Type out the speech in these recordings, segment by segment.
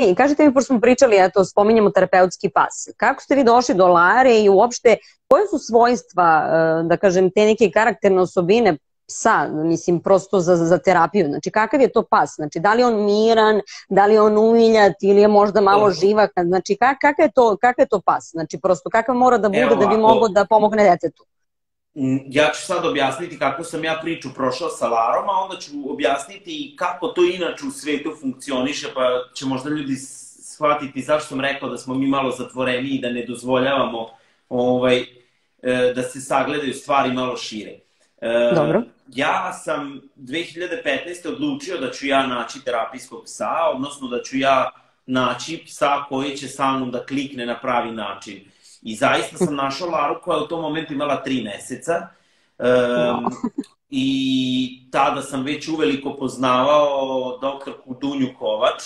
i kažete mi, pošto smo pričali, eto, spominjamo terapeutski pas, kako ste vi došli do Lare i uopšte koje su svojstva, e, da kažem, te neke karakterne osobine psa, mislim, prosto za, za terapiju. Znači, kakav je to pas? Znači, da li on miran, da li on umiljat ili je možda malo živak? Znači, kak, kakav, je to, kakav je to pas? Znači, prosto, kakav mora da bude Evo, da bi mogao da pomogne detetu? Ja ću sad objasniti kako sam ja priču prošao sa Larom, a onda ću objasniti kako to inače u svetu funkcioniše, pa će možda ljudi shvatiti zašto sam rekao da smo mi malo zatvoreni i da ne dozvoljavamo ovaj, e, da se sagledaju stvari malo šire. E, Dobro. Ja sam 2015. odlučio da ću ja naći terapijskog psa, odnosno da ću ja naći psa koji će sa mnom da klikne na pravi način. I zaista sam našao Laru koja je u tom momentu imala tri meseca. Um, I tada sam već uveliko poznavao doktorku Dunju Kovač.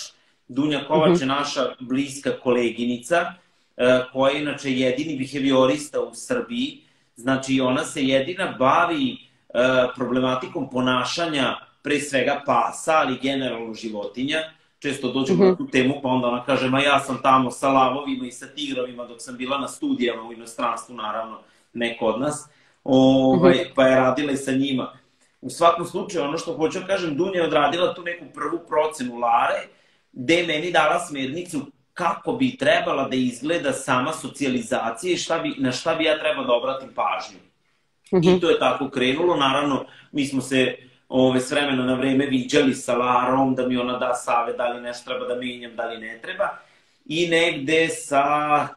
Dunja Kovač uh -huh. je naša bliska koleginica, uh, koja je inače jedini behaviorista u Srbiji. Znači, ona se jedina bavi uh, problematikom ponašanja pre svega pasa, ali generalno životinja često dođemo mm -hmm. na tu temu, pa onda ona kaže, ma ja sam tamo sa lavovima i sa tigrovima dok sam bila na studijama u inostranstvu, naravno, neko od nas, ovaj, mm -hmm. pa je radila i sa njima. U svakom slučaju, ono što hoću da kažem, Dunja je odradila tu neku prvu procenu Lare, gde je meni dala smernicu kako bi trebala da izgleda sama socijalizacija i šta bi, na šta bi ja trebao da obratim pažnju. Mm -hmm. I to je tako krenulo, naravno, mi smo se ove, s vremena na vreme viđali sa Larom, da mi ona da save da li nešto treba da menjam, da li ne treba. I negde sa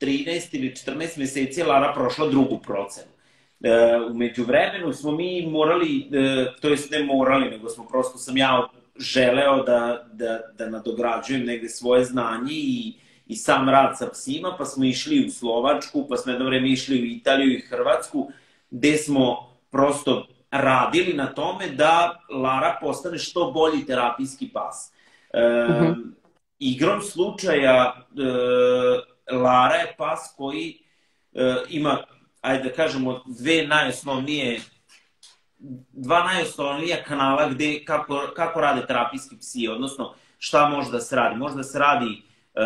13 ili 14 meseci je Lara prošla drugu procenu. E, umeđu vremenu smo mi morali, e, to jest ne morali, nego smo prosto sam ja želeo da, da, da nadograđujem negde svoje znanje i, i sam rad sa psima, pa smo išli u Slovačku, pa smo jedno vreme išli u Italiju i Hrvatsku, gde smo prosto radili na tome da Lara postane što bolji terapijski pas. E, uh -huh. Igrom slučaja e, Lara je pas koji e, ima, ajde da kažemo, dve najosnovnije dva najosnovnija kanala gde, kako, kako rade terapijski psi, odnosno šta može da se radi. Može da se radi e,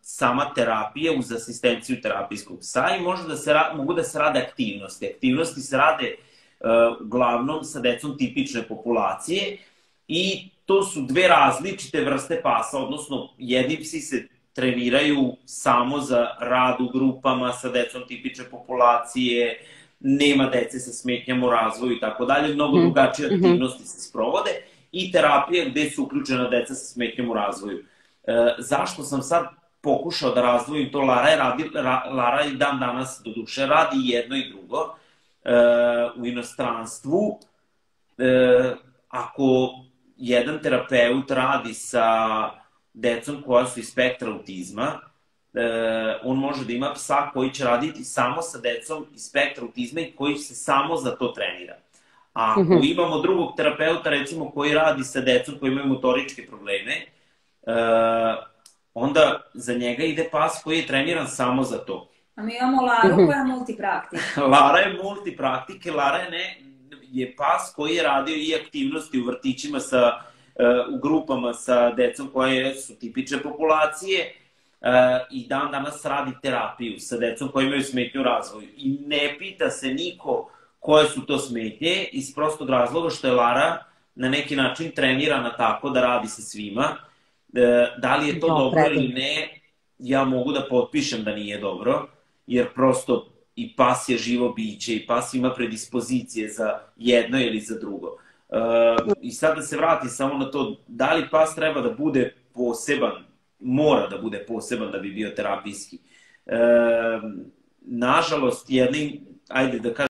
sama terapija uz asistenciju terapijskog psa i može da se, mogu da se rade aktivnosti. Aktivnosti se rade uglavnom sa decom tipične populacije i to su dve različite vrste pasa, odnosno jedni psi se treniraju samo za rad u grupama sa decom tipične populacije, nema dece sa smetnjama u razvoju i tako dalje, mnogo mm. drugačije mhm. aktivnosti se sprovode i terapije gde su uključena deca sa smetnjama u razvoju. E, zašto sam sad pokušao da razdvojim to, Lara je, radi, Lara i dan danas do duše radi jedno i drugo, u inostranstvu, e, ako jedan terapeut radi sa decom koja su iz spektra autizma, e, on može da ima psa koji će raditi samo sa decom iz spektra autizma i koji se samo za to trenira. A ako mm -hmm. imamo drugog terapeuta, recimo, koji radi sa decom koji imaju motoričke probleme, e, onda za njega ide pas koji je treniran samo za to. A mi imamo Laru mhm. koja je multipraktik. Lara je multipraktik i Lara je, ne, je pas koji je radio i aktivnosti u vrtićima sa, uh, u grupama sa decom koje su tipične populacije uh, i dan danas radi terapiju sa decom koji imaju smetnju u razvoju. I ne pita se niko koje su to smetnje iz prostog razloga što je Lara na neki način trenirana tako da radi sa svima. Uh, da li je to no, dobro ili ne, ja mogu da potpišem da nije dobro jer prosto i pas je živo biće i pas ima predispozicije za jedno ili za drugo. Uh, I sad da se vrati samo na to, da li pas treba da bude poseban, mora da bude poseban da bi bio terapijski. Uh, nažalost, jednim, ajde da kažem,